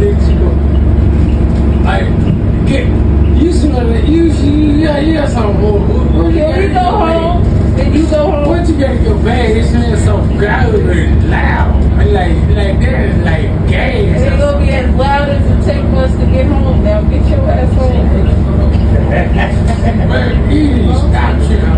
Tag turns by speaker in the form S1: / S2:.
S1: Mexico. Like, get, you should have, you should, yeah, yeah, some home. Where, yeah, you, go home.
S2: If you go home. What
S1: you gotta go back? This man so loud and loud. Like, like, that is like gay. It's gonna
S2: be as loud as it takes for us to get home. Now get your ass home.
S1: but he stopped you.